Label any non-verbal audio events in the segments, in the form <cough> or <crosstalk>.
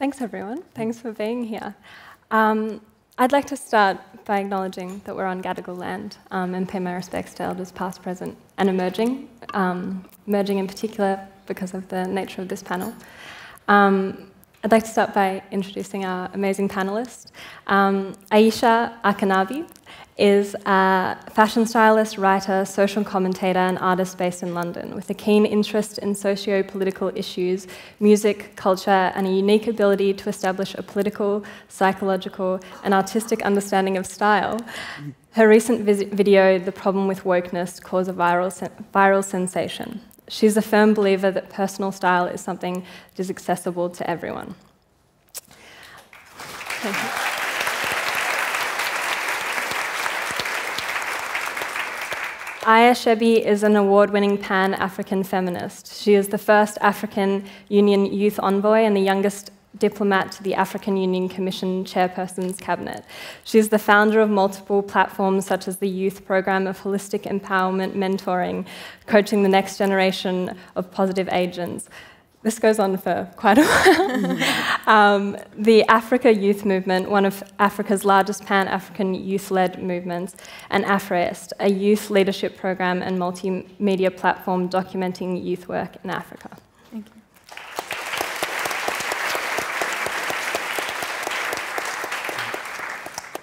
Thanks, everyone. Thanks for being here. Um, I'd like to start by acknowledging that we're on Gadigal land um, and pay my respects to elders past, present, and emerging, um, emerging in particular because of the nature of this panel. Um, I'd like to start by introducing our amazing panelist. Um, Aisha Akanbi is a fashion stylist, writer, social commentator, and artist based in London with a keen interest in socio political issues, music, culture, and a unique ability to establish a political, psychological, and artistic understanding of style. Her recent video, The Problem with Wokeness, caused a viral, viral sensation. She's a firm believer that personal style is something that is accessible to everyone. Aya Chebbi is an award winning pan African feminist. She is the first African Union Youth Envoy and the youngest diplomat to the African Union Commission chairperson's cabinet. She is the founder of multiple platforms such as the Youth Program of Holistic Empowerment Mentoring, coaching the next generation of positive agents this goes on for quite a while. um, the Africa Youth Movement, one of Africa's largest pan African youth led movements, and Afresist, a youth leadership program and multimedia platform documenting youth work in Africa. Thank you.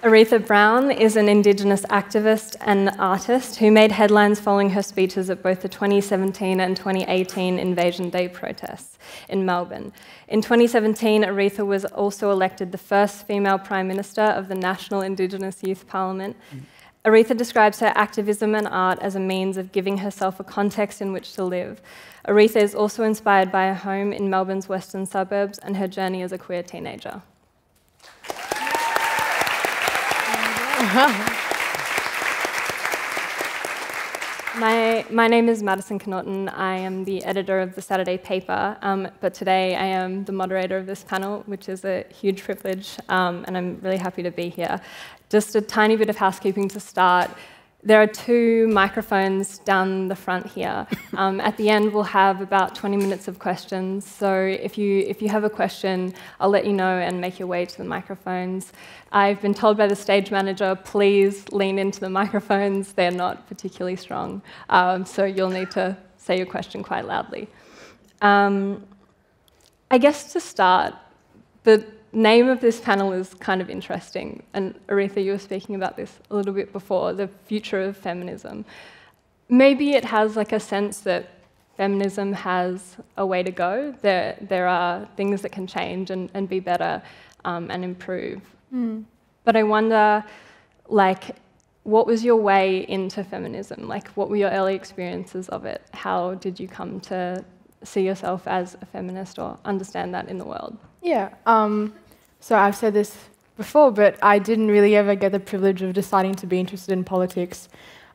Aretha Brown is an Indigenous activist and artist who made headlines following her speeches at both the 2017 and 2018 Invasion Day protests in Melbourne. In 2017, Aretha was also elected the first female Prime Minister of the National Indigenous Youth Parliament. Aretha describes her activism and art as a means of giving herself a context in which to live. Aretha is also inspired by her home in Melbourne's western suburbs and her journey as a queer teenager. <laughs> my, my name is Maddison Connaughton. I am the editor of the Saturday paper, um, but today I am the moderator of this panel, which is a huge privilege, um, and I'm really happy to be here. Just a tiny bit of housekeeping to start. There are two microphones down the front here. <laughs> Um, at the end, we'll have about 20 minutes of questions. So if you, if you have a question, I'll let you know and make your way to the microphones. I've been told by the stage manager, please lean into the microphones. They're not particularly strong. Um, so you'll need to say your question quite loudly. Um, I guess to start, the name of this panel is kind of interesting, and Aretha, you were speaking about this a little bit before, the future of feminism. Maybe it has like a sense that feminism has a way to go. There, there are things that can change and, and be better um, and improve. Mm. But I wonder, like, what was your way into feminism? Like, what were your early experiences of it? How did you come to see yourself as a feminist or understand that in the world? Yeah. Um, so I've said this before, but I didn't really ever get the privilege of deciding to be interested in politics.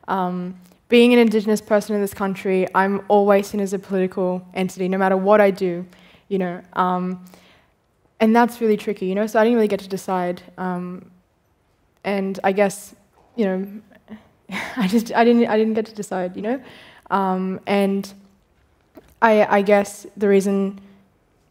Um, being an Indigenous person in this country, I'm always seen as a political entity, no matter what I do, you know. Um, and that's really tricky, you know. So I didn't really get to decide. Um, and I guess, you know, <laughs> I just I didn't I didn't get to decide, you know. Um, and I I guess the reason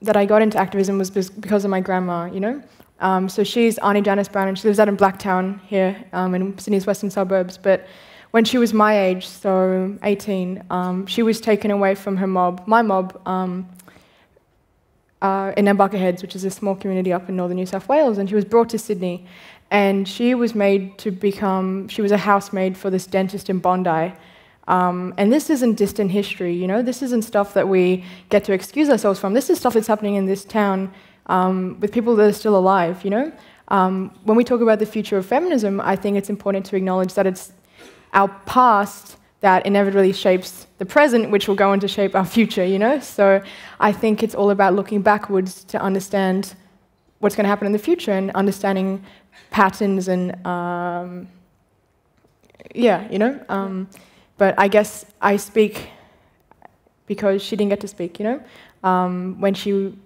that I got into activism was because of my grandma, you know? Um, so she's Auntie Janice Brown, and she lives out in Blacktown here um, in Sydney's western suburbs. But when she was my age, so 18, um, she was taken away from her mob, my mob, um, uh, in Nambucca Heads, which is a small community up in northern New South Wales, and she was brought to Sydney. And she was made to become, she was a housemaid for this dentist in Bondi. Um, and this isn't distant history, you know, this isn't stuff that we get to excuse ourselves from. This is stuff that's happening in this town um, with people that are still alive, you know. Um, when we talk about the future of feminism, I think it's important to acknowledge that it's our past that inevitably shapes the present, which will go on to shape our future, you know. So I think it's all about looking backwards to understand what's going to happen in the future and understanding patterns and, um, yeah, you know. Um, but I guess I speak because she didn't get to speak, you know? Um, when she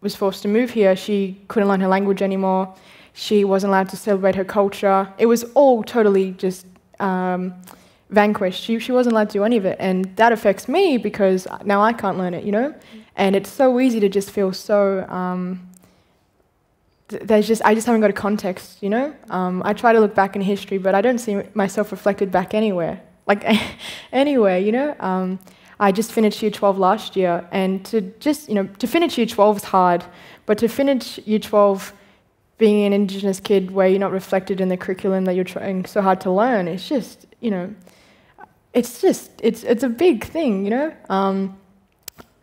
was forced to move here, she couldn't learn her language anymore. She wasn't allowed to celebrate her culture. It was all totally just um, vanquished. She, she wasn't allowed to do any of it. And that affects me because now I can't learn it, you know? And it's so easy to just feel so um, there's just I just haven't got a context, you know. Um, I try to look back in history, but I don't see myself reflected back anywhere, like <laughs> anywhere, you know. Um, I just finished year 12 last year, and to just you know to finish year 12 is hard, but to finish year 12 being an Indigenous kid where you're not reflected in the curriculum that you're trying so hard to learn, it's just you know, it's just it's it's a big thing, you know. Um,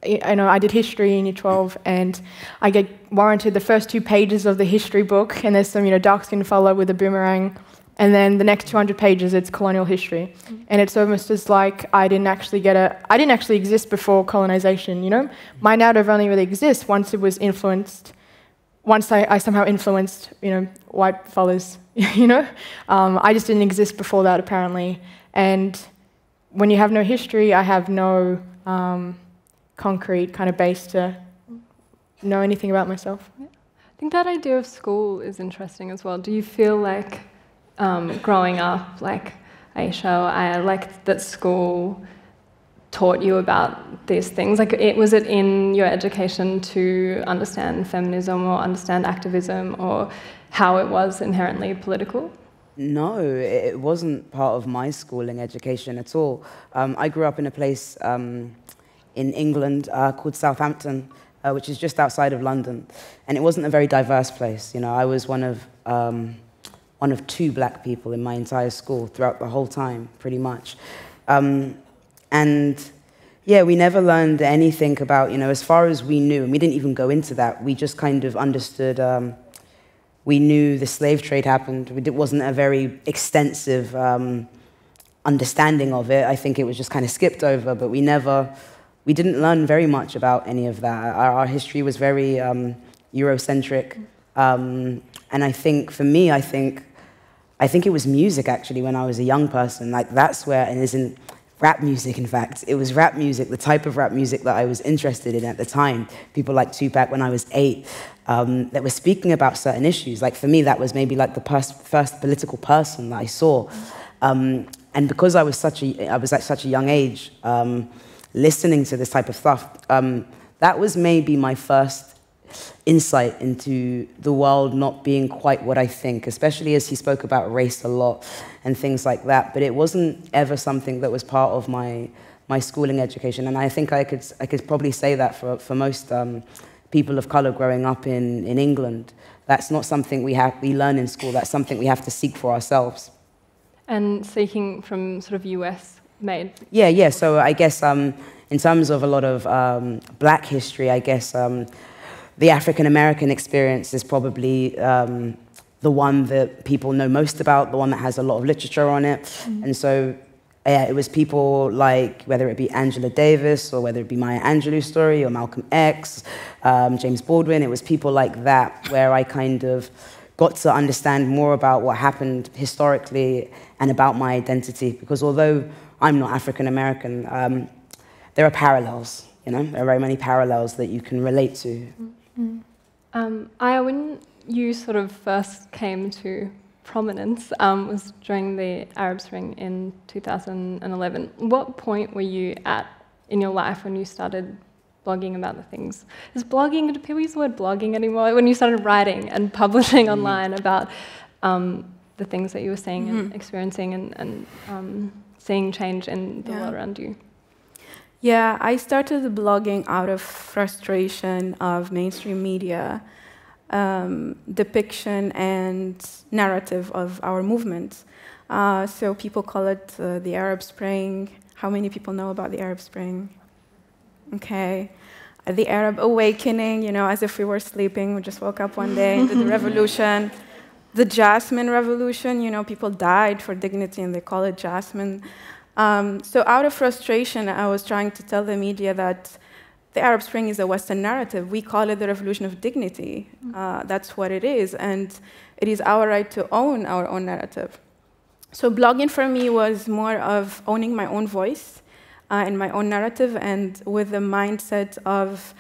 I know I did history in year 12, and I get warranted the first two pages of the history book, and there's some, you know, dark-skinned fellow with a boomerang, and then the next 200 pages it's colonial history, mm. and it's almost as like I didn't actually get a, I didn't actually exist before colonization, you know. My narrative only really exists once it was influenced, once I, I somehow influenced, you know, white fellas, <laughs> you know. Um, I just didn't exist before that apparently, and when you have no history, I have no. Um, concrete kind of base to know anything about myself. Yeah. I think that idea of school is interesting as well. Do you feel like um, growing up, like Aisha, I liked that school taught you about these things? Like, it, was it in your education to understand feminism or understand activism or how it was inherently political? No, it wasn't part of my schooling education at all. Um, I grew up in a place. Um, in England uh, called Southampton, uh, which is just outside of London. And it wasn't a very diverse place. You know, I was one of, um, one of two black people in my entire school throughout the whole time, pretty much. Um, and yeah, we never learned anything about, you know, as far as we knew, and we didn't even go into that, we just kind of understood, um, we knew the slave trade happened. It wasn't a very extensive um, understanding of it. I think it was just kind of skipped over, but we never we didn't learn very much about any of that. Our, our history was very um, Eurocentric. Um, and I think, for me, I think, I think it was music actually when I was a young person. Like that's where, and isn't rap music, in fact. It was rap music, the type of rap music that I was interested in at the time. People like Tupac when I was eight, um, that were speaking about certain issues. Like for me, that was maybe like the first political person that I saw. Um, and because I was such a, I was at such a young age, um, listening to this type of stuff, um, that was maybe my first insight into the world not being quite what I think, especially as he spoke about race a lot and things like that. But it wasn't ever something that was part of my, my schooling education. And I think I could, I could probably say that for, for most um, people of color growing up in, in England. That's not something we, have, we learn in school, that's something we have to seek for ourselves. And seeking from sort of US made? Yeah, yeah. So I guess um, in terms of a lot of um, black history, I guess um, the African American experience is probably um, the one that people know most about, the one that has a lot of literature on it. Mm. And so yeah, it was people like, whether it be Angela Davis or whether it be Maya Angelou's story or Malcolm X, um, James Baldwin, it was people like that where I kind of got to understand more about what happened historically and about my identity. Because although I'm not African American, um, there are parallels. You know, there are very many parallels that you can relate to. Mm-hmm. Um, I, when you sort of first came to prominence um, was during the Arab Spring in 2011. What point were you at in your life when you started blogging about the things? Is blogging, do people use the word blogging anymore? When you started writing and <laughs> publishing mm. online about um, the things that you were seeing mm-hmm. and experiencing and, and um, seeing change in the yeah. world around you? Yeah, I started blogging out of frustration of mainstream media um, depiction and narrative of our movement. Uh, so people call it uh, the Arab Spring. How many people know about the Arab Spring? Okay. The Arab awakening, you know, as if we were sleeping, we just woke up one day, did the <laughs> revolution. The Jasmine Revolution, you know, people died for dignity and they call it Jasmine. Um, so out of frustration, I was trying to tell the media that the Arab Spring is a Western narrative. We call it the revolution of dignity. Uh, that's what it is, and it is our right to own our own narrative. So blogging for me was more of owning my own voice uh, and my own narrative, and with the mindset of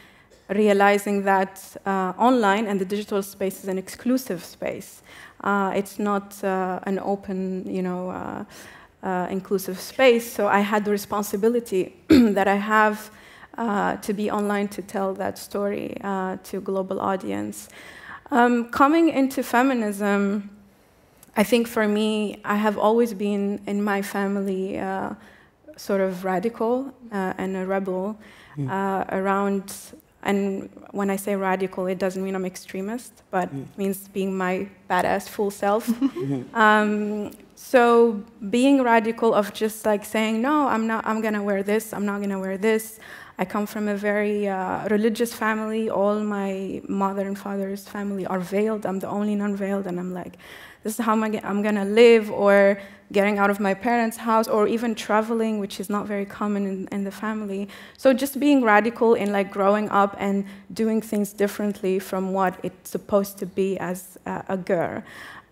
realizing that uh, online and the digital space is an exclusive space. Uh, it's not uh, an open, you know, uh, inclusive space. So I had the responsibility <clears throat> that I have uh, to be online to tell that story uh, to a global audience. Um, coming into feminism, I think for me, I have always been in my family uh, sort of radical uh, and a rebel uh, around. And when I say radical, it doesn't mean I'm extremist, but mm. means being my badass full self. Mm-hmm. <laughs> um, so being radical of just like saying no, I'm not. I'm gonna wear this. I'm not gonna wear this. I come from a very uh, religious family. All my mother and father's family are veiled. I'm the only non-veiled, and I'm like, this is how I'm to live, or getting out of my parents' house, or even traveling, which is not very common in, in the family. So just being radical in like growing up and doing things differently from what it's supposed to be as a, a girl.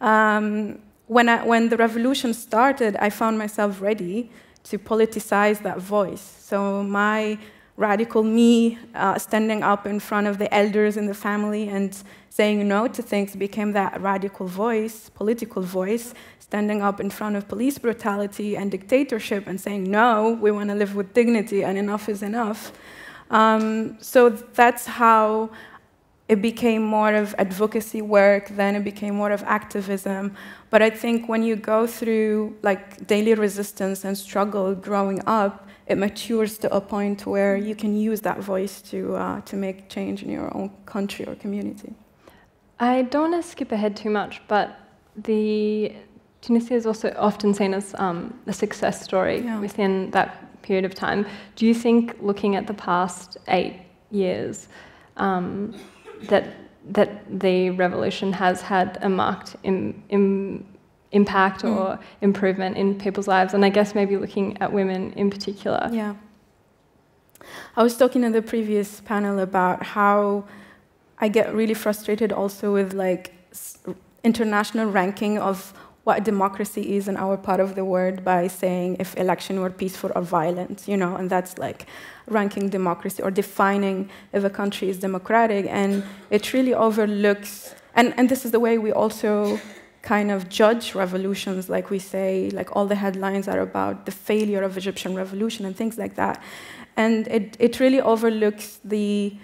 Um, when, I, when the revolution started, I found myself ready to politicize that voice. So my radical me uh, standing up in front of the elders in the family and saying no to things became that radical voice, political voice, standing up in front of police brutality and dictatorship and saying no, we want to live with dignity and enough is enough. Um, so that's how it became more of advocacy work, then it became more of activism. But I think when you go through like daily resistance and struggle growing up, it matures to a point where you can use that voice to, uh, to make change in your own country or community. I don't want to skip ahead too much, but the Tunisia is also often seen as um, a success story yeah. within that period of time. Do you think, looking at the past eight years, um, that that the revolution has had a marked Im, Im, impact mm. or improvement in people's lives, and I guess maybe looking at women in particular. Yeah. I was talking in the previous panel about how I get really frustrated also with like international ranking of what democracy is in our part of the world by saying if election were peaceful or violent, you know, and that's like ranking democracy or defining if a country is democratic, and it really overlooks, and, and this is the way we also kind of judge revolutions, like we say, like all the headlines are about the failure of Egyptian revolution and things like that. And it, it really overlooks the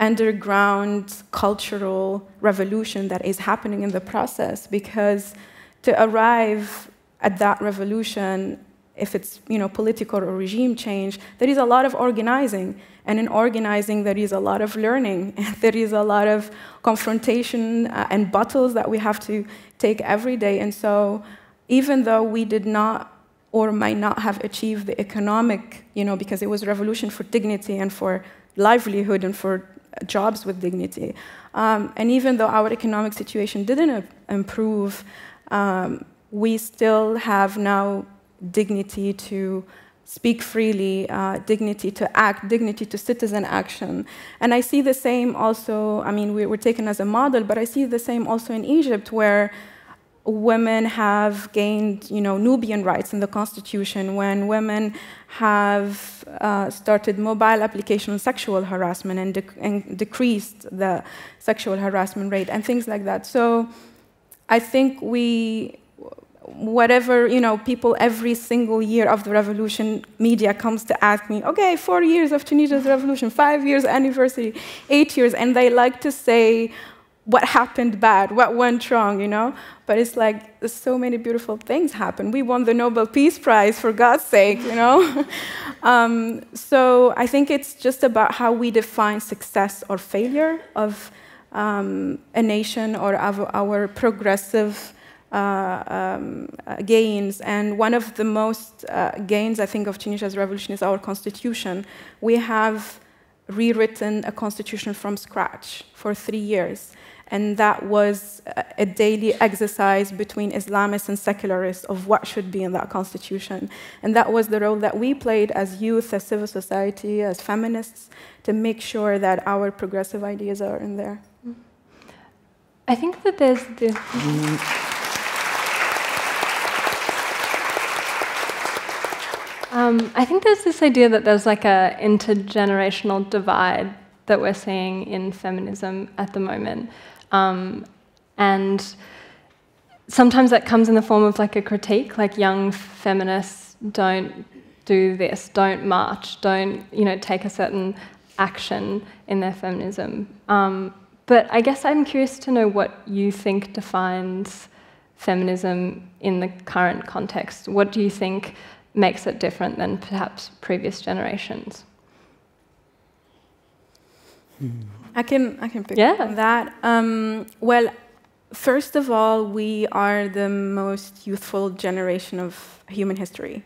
underground cultural revolution that is happening in the process because to arrive at that revolution if it's you know political or regime change there is a lot of organizing and in organizing there is a lot of learning <laughs> there is a lot of confrontation uh, and battles that we have to take every day. And so even though we did not or might not have achieved the economic, you know, because it was a revolution for dignity and for livelihood and for jobs with dignity. Um, and even though our economic situation didn't improve, um, we still have now dignity to speak freely, uh, dignity to act, dignity to citizen action. And I see the same also, I mean, we were taken as a model, but I see the same also in Egypt, where women have gained, you know, Nubian rights in the constitution, when women have uh, started mobile application on sexual harassment and, and decreased the sexual harassment rate and things like that. So I think we, whatever, you know, people every single year of the revolution, media comes to ask me, okay, four years of Tunisia's revolution, five years anniversary, eight years, and they like to say what happened bad, what went wrong, you know? But it's like so many beautiful things happen. We won the Nobel Peace Prize, for God's sake, you know? <laughs> um, so I think it's just about how we define success or failure of um, a nation or our, our progressive uh, um, uh, gains. And one of the most uh, gains, I think, of Tunisia's revolution is our constitution. We have rewritten a constitution from scratch for three years. And that was a daily exercise between Islamists and secularists of what should be in that constitution. And that was the role that we played as youth, as civil society, as feminists, to make sure that our progressive ideas are in there. I think that there's this. Um, I think there's this idea that there's like a intergenerational divide that we're seeing in feminism at the moment. Um, and sometimes that comes in the form of like a critique, like young feminists don't do this, don't march, don't you know take a certain action in their feminism. Um, but I guess I'm curious to know what you think defines feminism in the current context. What do you think makes it different than perhaps previous generations? I can I can pick yeah. up on that. Um, well, first of all, we are the most youthful generation of human history,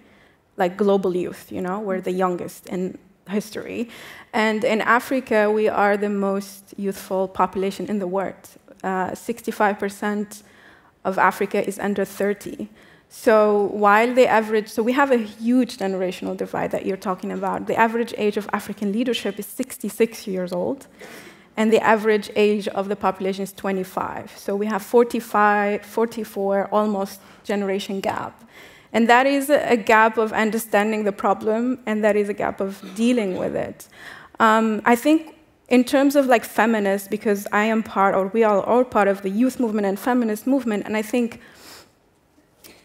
like global youth. You know, we're the youngest in history, and in Africa, we are the most youthful population in the world. 65% uh, of Africa is under 30. So while the average, so we have a huge generational divide that you're talking about. The average age of African leadership is 66 years old, and the average age of the population is 25. So we have 45, 44, almost generation gap. And that is a gap of understanding the problem, and that is a gap of dealing with it. Um, I think in terms of like feminists, because I am part, or we are all part of the youth movement and feminist movement, and I think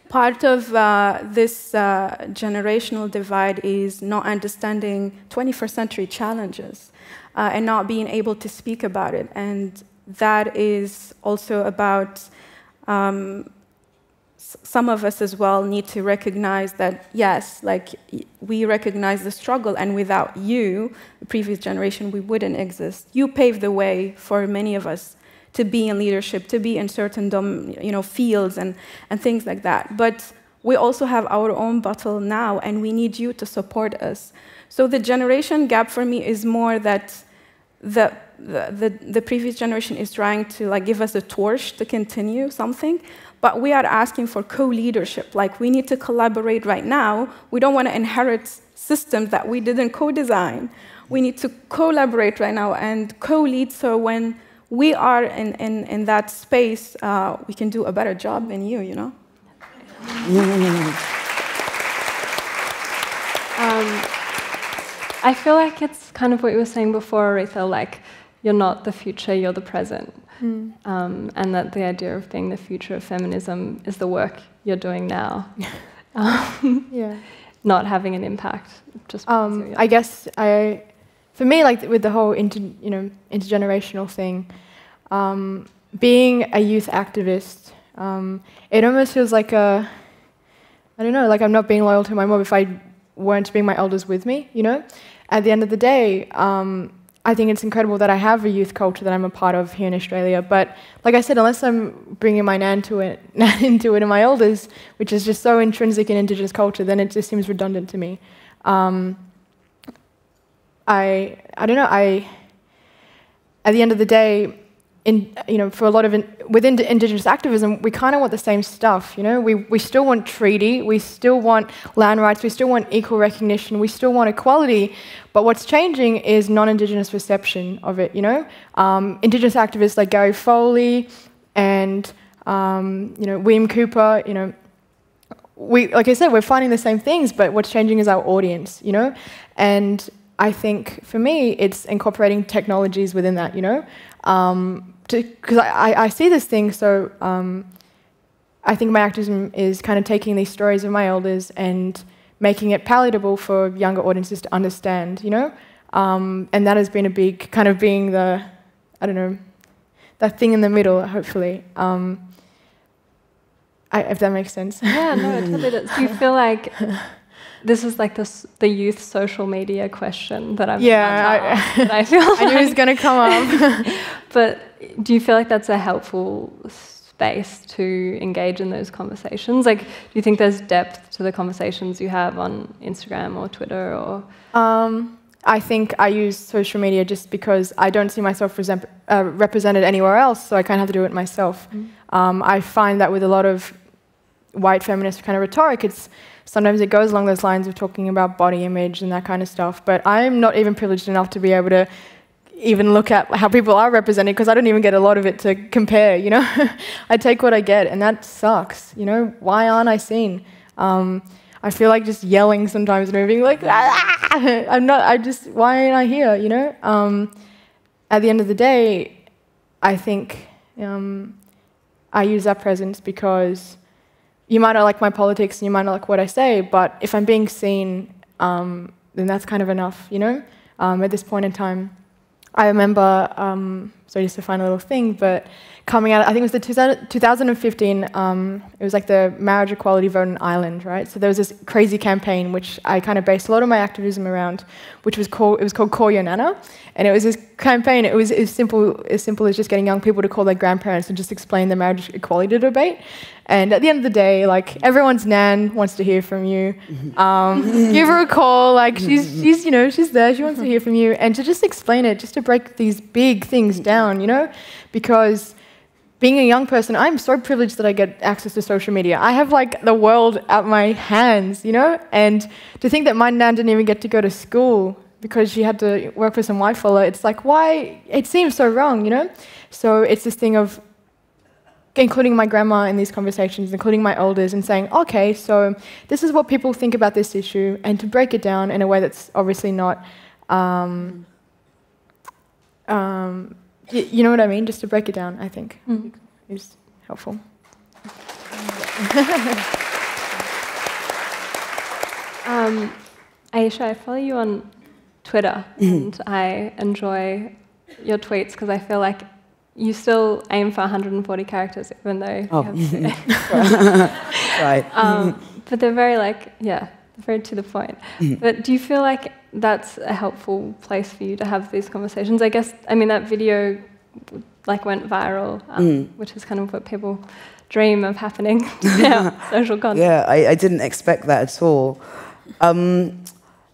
Part of uh, this uh, generational divide is not understanding 21st century challenges uh, and not being able to speak about it. And that is also about um, some of us as well need to recognize that, yes, like we recognize the struggle, and without you, the previous generation, we wouldn't exist. You paved the way for many of us to be in leadership, to be in certain you know, fields and, and things like that. But we also have our own battle now, and we need you to support us. So the generation gap for me is more that the, the, the, the previous generation is trying to like give us a torch to continue something, but we are asking for co-leadership. Like we need to collaborate right now. We don't want to inherit systems that we didn't co-design. We need to collaborate right now and co-lead so when we are in, in, in that space, uh, we can do a better job than you, you know? um, I feel like it's kind of what you were saying before, Aretha, like you're not the future, you're the present. Mm. Um, and that the idea of being the future of feminism is the work you're doing now. <laughs> um, yeah. Not having an impact. Just um, I guess I for me, like with the whole inter, you know, intergenerational thing, um, being a youth activist, um, it almost feels like a, I don't know, like I'm not being loyal to my mom if I weren't being my elders with me, you know? At the end of the day, um, I think it's incredible that I have a youth culture that I'm a part of here in Australia. But like I said, unless I'm bringing my nan to it, <laughs> nan into it and my elders, which is just so intrinsic in Indigenous culture, then it just seems redundant to me. Um, I, I don't know, I, at the end of the day, in, you know, for a lot of, in, within Indigenous activism, we kind of want the same stuff, you know? We, we still want treaty, we still want land rights, we still want equal recognition, we still want equality, but what's changing is non-Indigenous perception of it, you know? Um, Indigenous activists like Gary Foley and, um, you know, William Cooper, you know, we, like I said, we're finding the same things, but what's changing is our audience, you know? And I think for me, it's incorporating technologies within that, you know? Because um, I, I, see this thing, so um, I think my activism is kind of taking these stories of my elders and making it palatable for younger audiences to understand, you know? Um, and that has been a big, kind of being the, I don't know, that thing in the middle, hopefully. Um, I, if that makes sense. Yeah, no, it totally <laughs> does. Do you feel like this is like this the youth social media question that I'm yeah I, <laughs> I feel like. I knew it was going to come up. <laughs> but do you feel like that's a helpful space to engage in those conversations? Like, do you think there's depth to the conversations you have on Instagram or Twitter or? Um, I think I use social media just because I don't see myself uh, represented anywhere else, so I kind of have to do it myself. Mm. Um, I find that with a lot of white feminist kind of rhetoric, it's sometimes it goes along those lines of talking about body image and that kind of stuff. But I'm not even privileged enough to be able to even look at how people are represented because I don't even get a lot of it to compare, you know? <laughs> I take what I get, and that sucks, you know? Why aren't I seen? Um, I feel like just yelling sometimes and being like, ah! <laughs> I'm not, I just, why ain't I here, you know? Um, at the end of the day, I think um, I use that presence because you might not like my politics and you might not like what I say, but if I'm being seen, um, then that's kind of enough, you know? Um, at this point in time, I remember um, so just to find a final little thing, but coming out, I think it was the 2000, 2015, um, it was like the marriage equality vote in Ireland, right? So there was this crazy campaign which I kind of based a lot of my activism around, which was called, it was called Call Your Nana. And it was this campaign, it was as simple, as simple as just getting young people to call their grandparents and just explain the marriage equality debate. And at the end of the day, like everyone's nan wants to hear from you. <laughs> Um, give her a call. Like she's, she's, you know, she's there. She wants to hear from you, and to just explain it, just to break these big things down, you know, because being a young person, I'm so privileged that I get access to social media. I have like the world at my hands, you know? And to think that my nan didn't even get to go to school because she had to work for some white fella, it's like, why? It seems so wrong, you know? So it's this thing of including my grandma in these conversations, including my elders, and saying, okay, so this is what people think about this issue, and to break it down in a way that's obviously not. Um, um, Y- you know what I mean? Just to break it down, I think Mm. is helpful. <laughs> Um, Aisha, I follow you on Twitter, <clears throat> and I enjoy your tweets because I feel like you still aim for 140 characters, even though Oh. you have. <laughs> <laughs> right. um, but they're very like, yeah, very to the point. <clears throat> But do you feel like that's a helpful place for you to have these conversations? I guess, I mean, that video like went viral, um, which is kind of what people dream of happening <laughs> now, <laughs> social content. Yeah, I, I didn't expect that at all. Um,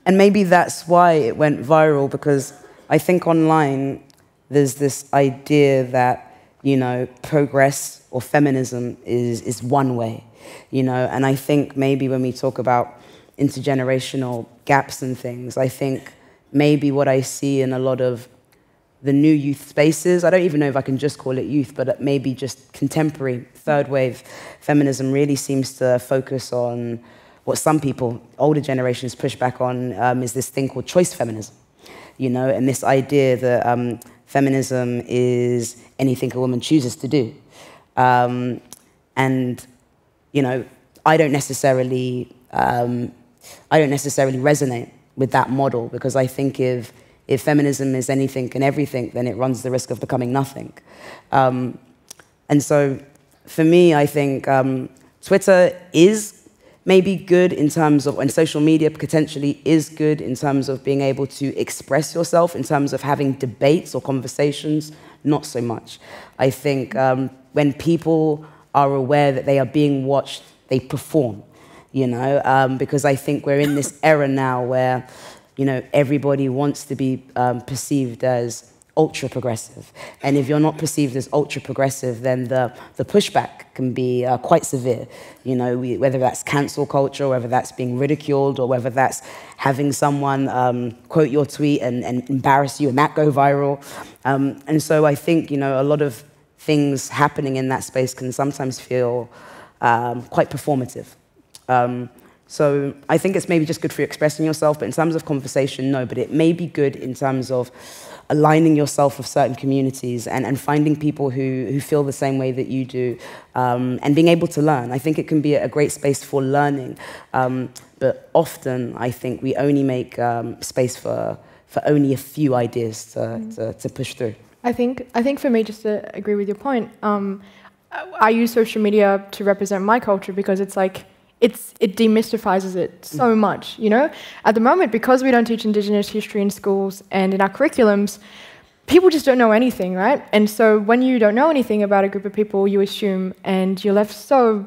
and maybe that's why it went viral because I think online there's this idea that, you know, progress or feminism is, is one way, you know, and I think maybe when we talk about intergenerational gaps and things, I think maybe what I see in a lot of the new youth spaces. I don't even know if I can just call it youth, but maybe just contemporary third wave feminism really seems to focus on what some people, older generations, push back on um, is this thing called choice feminism. You know, and this idea that um, feminism is anything a woman chooses to do. Um, and, you know, I don't necessarily, um, I don't necessarily resonate with that model because I think if if feminism is anything and everything, then it runs the risk of becoming nothing. Um, and so, for me, I think um, Twitter is maybe good in terms of, and social media potentially is good in terms of being able to express yourself, in terms of having debates or conversations, not so much. I think um, when people are aware that they are being watched, they perform, you know, um, because I think we're in this era now where you know, everybody wants to be um, perceived as ultra progressive. And if you're not perceived as ultra progressive, then the, the pushback can be uh, quite severe. You know, we, whether that's cancel culture, whether that's being ridiculed, or whether that's having someone um, quote your tweet and, and embarrass you and that go viral. Um, and so I think, you know, a lot of things happening in that space can sometimes feel um, quite performative. Um, so I think it's maybe just good for you expressing yourself, but in terms of conversation, no. But it may be good in terms of aligning yourself with certain communities and, and finding people who, who feel the same way that you do um, and being able to learn. I think it can be a great space for learning. Um, but often, I think we only make um, space for, for only a few ideas to, mm. to, to, push through. I think, I think for me, just to agree with your point, um, I use social media to represent my culture because it's like, it's, it demystifies it so mm. much, you know? At the moment, because we don't teach Indigenous history in schools and in our curriculums, people just don't know anything, right? And so when you don't know anything about a group of people, you assume, and you're left so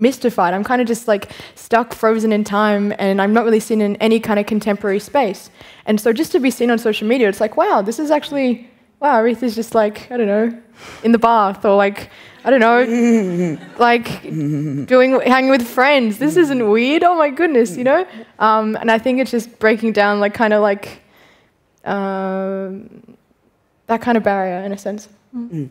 mystified. I'm kind of just like stuck, frozen in time, and I'm not really seen in any kind of contemporary space. And so just to be seen on social media, it's like, wow, this is actually, wow, Aretha is just like, I don't know, in the bath, or like, I don't know, <laughs> like doing hanging with friends. This isn't weird. Oh my goodness, you know. Um, and I think it's just breaking down, like kind of like uh, that kind of barrier in a sense. Mm.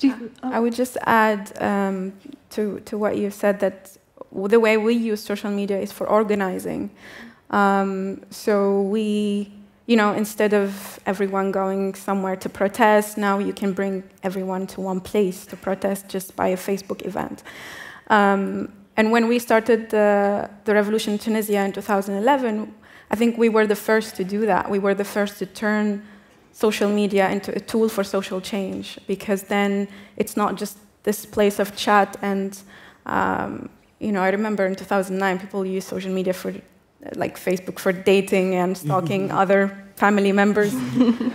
You, oh. I would just add um, to to what you said that the way we use social media is for organizing. Um, so we you know, instead of everyone going somewhere to protest, now you can bring everyone to one place to protest just by a Facebook event. Um, and when we started the, the revolution in Tunisia in 2011, I think we were the first to do that. We were the first to turn social media into a tool for social change because then it's not just this place of chat and um, you know i remember in 2009 people used social media for like facebook for dating and stalking <laughs> other family members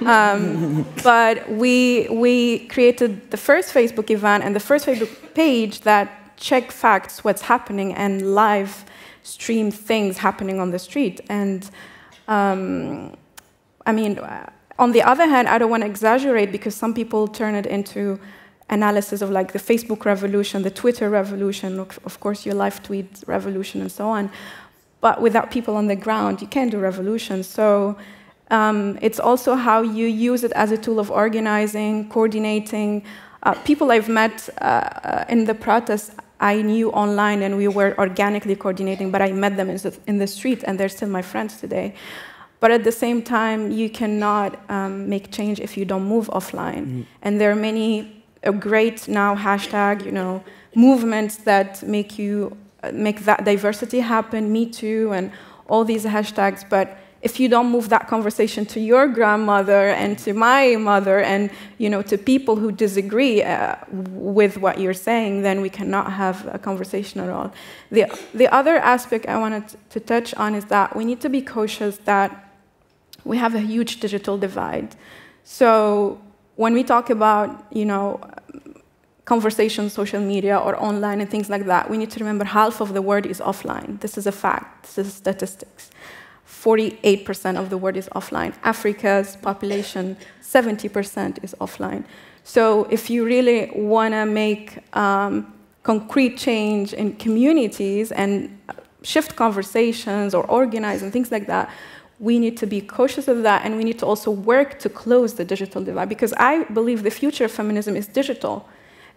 um, but we we created the first facebook event and the first facebook page that check facts what's happening and live stream things happening on the street and um, i mean on the other hand, I don't want to exaggerate because some people turn it into analysis of like the Facebook revolution, the Twitter revolution, of course, your live tweet revolution, and so on. But without people on the ground, you can't do revolution. So um, it's also how you use it as a tool of organizing, coordinating. Uh, people I've met uh, in the protests, I knew online and we were organically coordinating, but I met them in the street and they're still my friends today. But at the same time, you cannot um, make change if you don't move offline. Mm. And there are many a great now hashtag, you know, movements that make you make that diversity happen. Me too, and all these hashtags. But if you don't move that conversation to your grandmother and to my mother and you know to people who disagree uh, with what you're saying then we cannot have a conversation at all the, the other aspect i wanted to touch on is that we need to be cautious that we have a huge digital divide. So when we talk about, you know, conversation, social media, or online and things like that, we need to remember half of the word is offline. This is a fact. This is statistics. 48% of the world is offline. Africa's population, 70% is offline. So if you really want to make um, concrete change in communities and shift conversations or organize and things like that, we need to be cautious of that and we need to also work to close the digital divide because I believe the future of feminism is digital.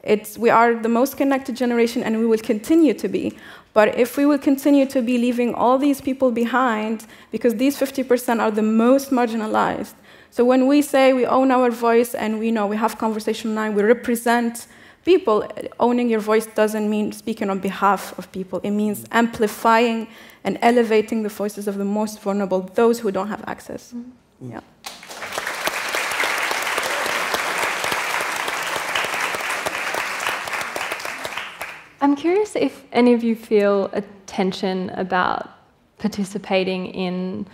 It's, we are the most connected generation and we will continue to be. But if we will continue to be leaving all these people behind, because these 50% are the most marginalized. So when we say we own our voice and we know we have conversation online, we represent people, owning your voice doesn't mean speaking on behalf of people. It means amplifying and elevating the voices of the most vulnerable, those who don't have access. Mm. Yeah. I'm curious if any of you feel a tension about participating in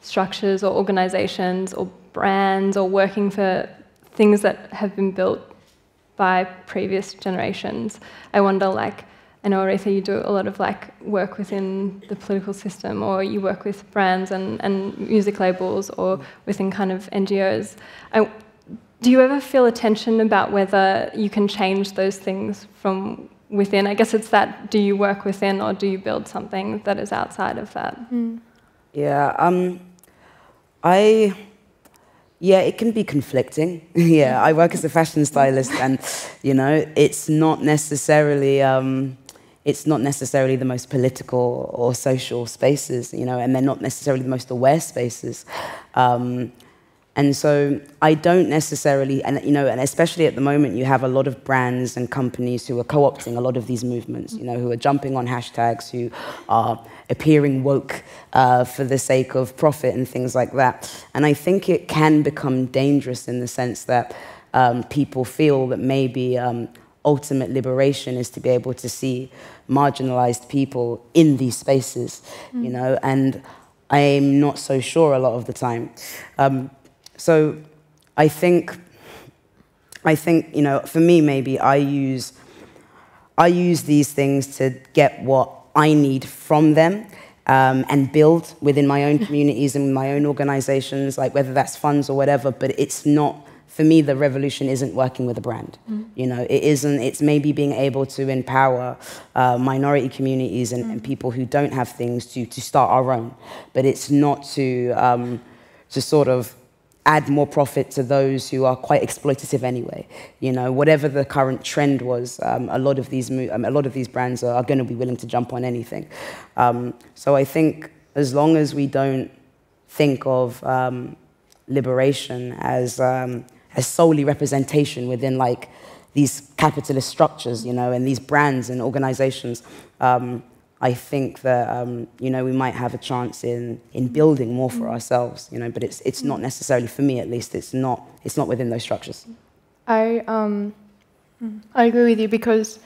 structures or organizations or brands or working for things that have been built by previous generations. I wonder, like, I know, Aretha, you do a lot of like work within the political system, or you work with brands and, and music labels, or within kind of NGOs. I, do you ever feel a tension about whether you can change those things from within? I guess it's that do you work within, or do you build something that is outside of that? Mm. Yeah, um, I yeah, it can be conflicting. <laughs> yeah, I work as a fashion stylist, and you know, it's not necessarily um, it's not necessarily the most political or social spaces, you know, and they're not necessarily the most aware spaces. Um, and so I don't necessarily, and you know, and especially at the moment, you have a lot of brands and companies who are co-opting a lot of these movements, you know, who are jumping on hashtags, who are appearing woke uh, for the sake of profit and things like that. And I think it can become dangerous in the sense that um, people feel that maybe um, ultimate liberation is to be able to see marginalized people in these spaces, mm. you know, and I'm not so sure a lot of the time. Um, so I think, I think, you know, for me, maybe I use, I use these things to get what I need from them um, and build within my own <laughs> communities and my own organizations, like whether that's funds or whatever, but it's not, for me, the revolution isn't working with a brand. Mm. You know, it isn't, it's maybe being able to empower uh, minority communities and, mm. and, people who don't have things to, to start our own, but it's not to, um, to sort of add more profit to those who are quite exploitative anyway. You know, whatever the current trend was, um, a lot of these um, a lot of these brands are, are going to be willing to jump on anything. Um, so I think as long as we don't think of um, liberation as um, as solely representation within like these capitalist structures, you know, and these brands and organizations. I think that um, you know we might have a chance in in building more for ourselves. You know, but it's it's not necessarily for me at least. It's not it's not within those structures. I um, I agree with you because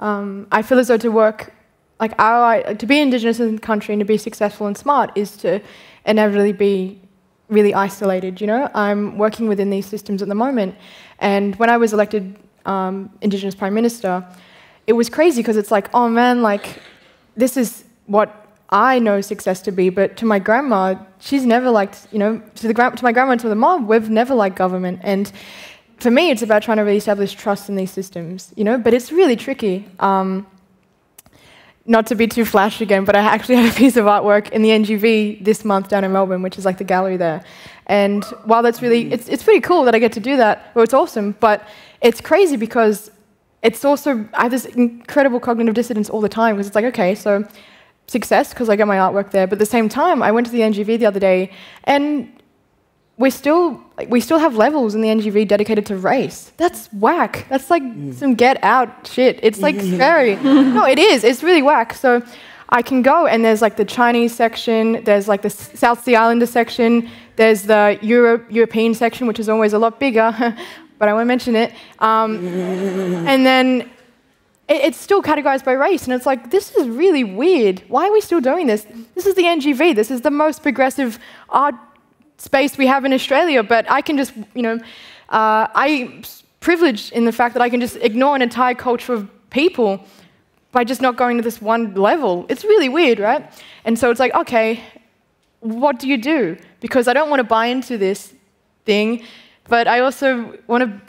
um, I feel as though to work like our to be indigenous in the country and to be successful and smart is to inevitably be really isolated. You know, I'm working within these systems at the moment, and when I was elected um, indigenous prime minister, it was crazy because it's like, oh man, like this is what I know success to be, but to my grandma, she's never liked, you know, to, the, to my grandma and to the mom, we've never liked government. And for me, it's about trying to re-establish trust in these systems, you know, but it's really tricky. Um, not to be too flash again, but I actually <laughs> had a piece of artwork in the NGV this month down in Melbourne, which is like the gallery there. And while that's really, it's, it's pretty cool that I get to do that, well, it's awesome, but it's crazy because it's also, I have this incredible cognitive dissonance all the time because it's like, okay, so success because I get my artwork there, but at the same time, I went to the NGV the other day and we still like, we still have levels in the NGV dedicated to race. That's whack. That's like mm. some get out shit. It's like scary. <laughs> no, it is. It's really whack. So I can go and there's like the Chinese section, there's like the South Sea Islander section, there's the Europe European section, which is always a lot bigger. <laughs> but I won't mention it. Um, and then it, it's still categorized by race, and it's like, this is really weird. Why are we still doing this? This is the NGV. This is the most progressive art space we have in Australia, but I can just, you know, uh, I'm privileged in the fact that I can just ignore an entire culture of people by just not going to this one level. It's really weird, right? And so it's like, okay, what do you do? Because I don't want to buy into this thing but I also want to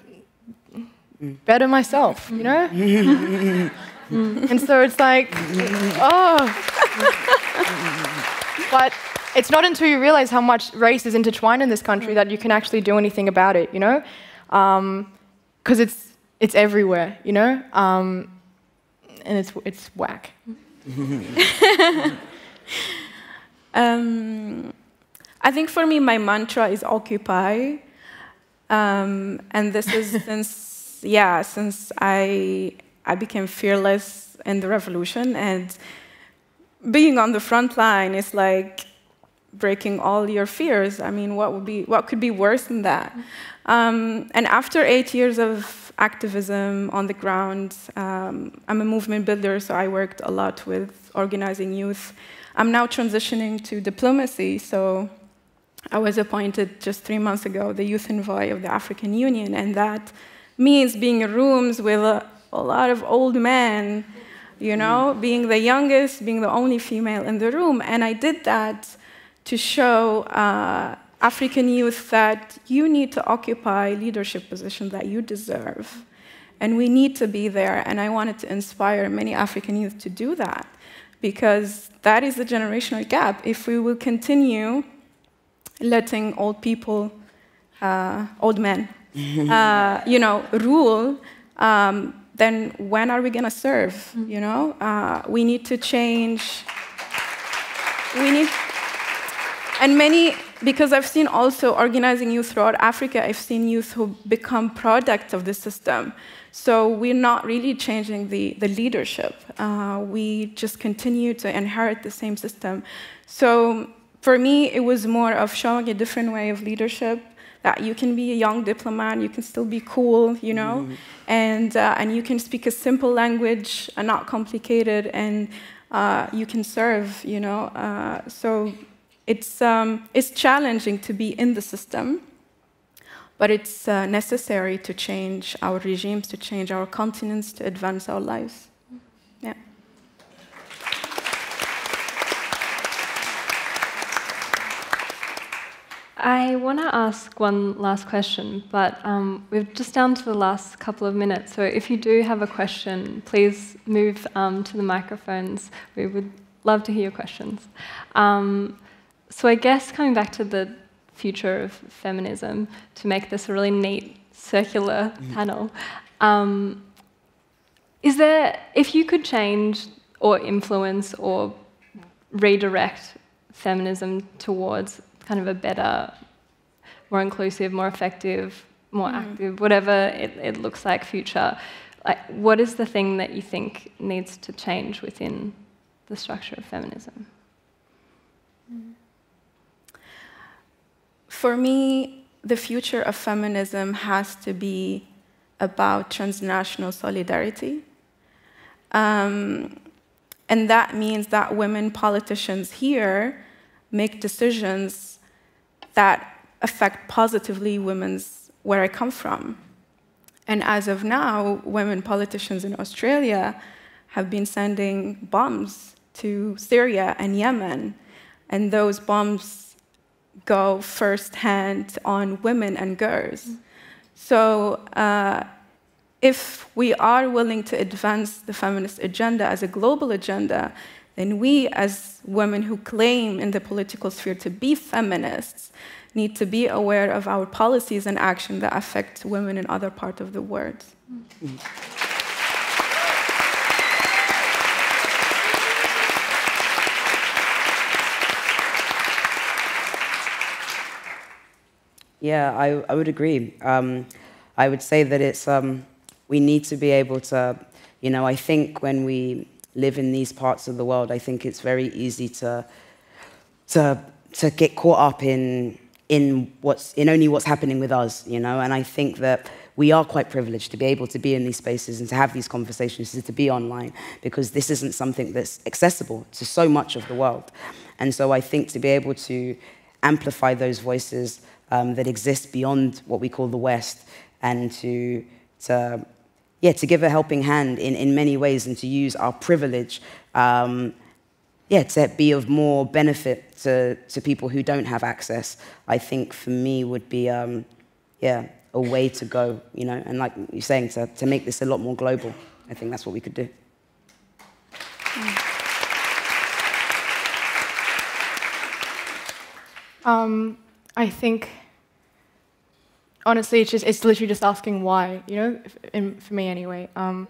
better myself, you know? <laughs> and so it's like, oh. but it's not until you realize how much race is intertwined in this country that you can actually do anything about it, you know? Because um, it's, it's everywhere, you know? Um, and it's, it's whack. <laughs> um, I think for me, my mantra is occupy. Um, and this is <laughs> since, yeah, since I, I became fearless in the revolution. And being on the front line is like breaking all your fears. I mean, what, would be, what could be worse than that? Um, and after eight years of activism on the ground, um, I'm a movement builder, so I worked a lot with organizing youth. I'm now transitioning to diplomacy, so I was appointed just three months ago the youth envoy of the African Union, and that means being in rooms with a, a lot of old men, you know, mm. being the youngest, being the only female in the room. And I did that to show uh, African youth that you need to occupy leadership positions that you deserve. And we need to be there. And I wanted to inspire many African youth to do that because that is the generational gap. If we will continue letting old people, uh, old men, <laughs> uh, you know, rule, um, then when are we going to serve? Mm. You know, uh, we need to change. We need, and many, because I've seen also organizing youth throughout Africa, I've seen youth who become products of the system. So we're not really changing the, the leadership. Uh, we just continue to inherit the same system. So for me, it was more of showing a different way of leadership that you can be a young diplomat, you can still be cool, you know, mm. and, uh, and you can speak a simple language, and not complicated, and uh, you can serve, you know. Uh, so it's, um, it's challenging to be in the system, but it's uh, necessary to change our regimes, to change our continents, to advance our lives. I want to ask one last question, but um, we're just down to the last couple of minutes. So if you do have a question, please move um, to the microphones. We would love to hear your questions. Um, so I guess coming back to the future of feminism, to make this a really neat circular mm. panel, um, is there, if you could change or influence or redirect feminism towards kind of a better, more inclusive, more effective, more mm. active, whatever it, it looks like future. Like, what is the thing that you think needs to change within the structure of feminism? For me, the future of feminism has to be about transnational solidarity. Um, and that means that women politicians here make decisions that affect positively women's where I come from. And as of now, women politicians in Australia have been sending bombs to Syria and Yemen. And those bombs go firsthand on women and girls. So uh, if we are willing to advance the feminist agenda as a global agenda, then we, as women who claim in the political sphere to be feminists, need to be aware of our policies and action that affect women in other parts of the world. Yeah, I, I would agree. Um, I would say that it's um, we need to be able to, you know, I think when we live in these parts of the world, I think it's very easy to to to get caught up in in what's in only what's happening with us, you know. And I think that we are quite privileged to be able to be in these spaces and to have these conversations, to be online, because this isn't something that's accessible to so much of the world. And so I think to be able to amplify those voices um, that exist beyond what we call the West, and to to yeah to give a helping hand in, in many ways, and to use our privilege. Um, yeah, to be of more benefit to, to people who don't have access, I think for me would be, um, yeah, a way to go, you know, and like you're saying, to, to make this a lot more global. I think that's what we could do. Um, I think, honestly, it's just it's literally just asking why, you know, in, for me anyway. Um,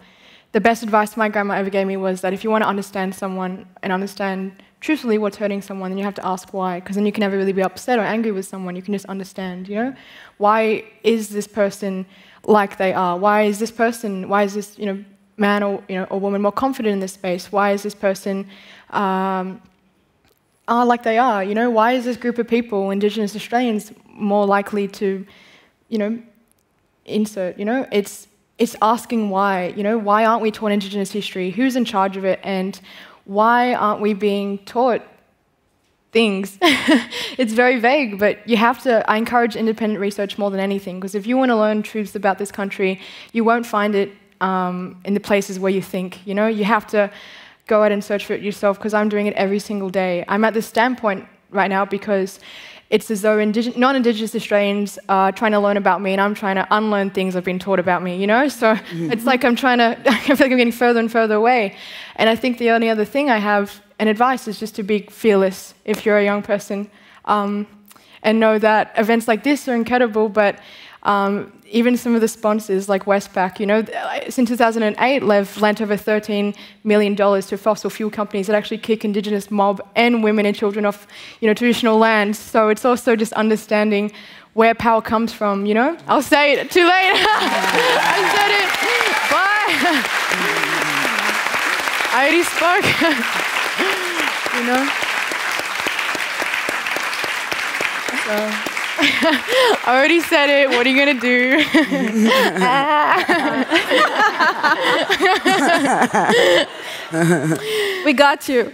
the best advice my grandma ever gave me was that if you want to understand someone and understand truthfully what's hurting someone, then you have to ask why, because then you can never really be upset or angry with someone. You can just understand, you know, why is this person like they are? Why is this person? Why is this, you know, man or you know or woman more confident in this space? Why is this person? Um, are like they are, you know, why is this group of people, Indigenous Australians, more likely to, you know, insert, you know, it's it's asking why, you know, why aren't we taught Indigenous history? Who's in charge of it? And why aren't we being taught things? <laughs> it's very vague, but you have to, I encourage independent research more than anything, because if you want to learn truths about this country, you won't find it um, in the places where you think, you know, you have to go out and search for it yourself, because I'm doing it every single day. I'm at this standpoint right now because it's as though indig- non-Indigenous Australians are trying to learn about me, and I'm trying to unlearn things I've been taught about me. You know, so mm-hmm. it's like I'm trying to. <laughs> I feel like I'm getting further and further away. And I think the only other thing I have an advice is just to be fearless if you're a young person, um, and know that events like this are incredible, but um, even some of the sponsors like Westpac, you know, since 2008, Lev lent over $13 million to fossil fuel companies that actually kick indigenous mob and women and children off, you know, traditional lands. So it's also just understanding where power comes from, you know? I'll say it, too late. <laughs> I said it, bye. I already spoke, <laughs> you know? So. I already said it. What are you going to do? we got you.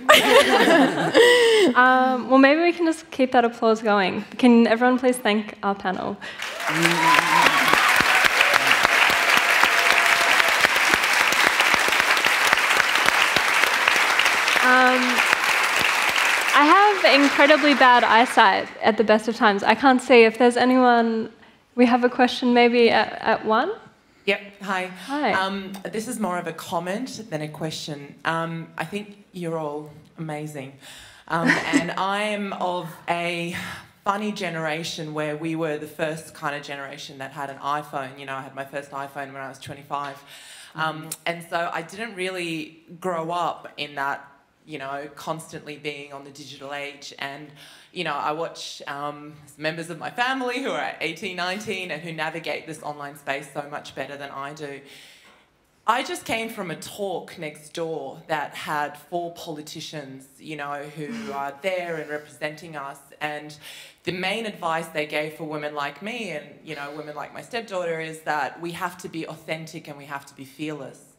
Um, well, maybe we can just keep that applause going. Can everyone please thank our panel? Um, I have incredibly bad eyesight at the best of times. I can't see. If there's anyone, we have a question maybe at, at one? Yep, hi. Hi. Um, this is more of a comment than a question. Um, I think you're all amazing. Um, <laughs> and I'm of a funny generation where we were the first kind of generation that had an iPhone. You know, I had my first iPhone when I was 25. Um, and so I didn't really grow up in that you know, constantly being on the digital age. And, you know, I watch um, members of my family who are 18, 19 and who navigate this online space so much better than I do. I just came from a talk next door that had four politicians, you know, who <laughs> are there and representing us. And the main advice they gave for women like me and, you know, women like my stepdaughter is that we have to be authentic and we have to be fearless.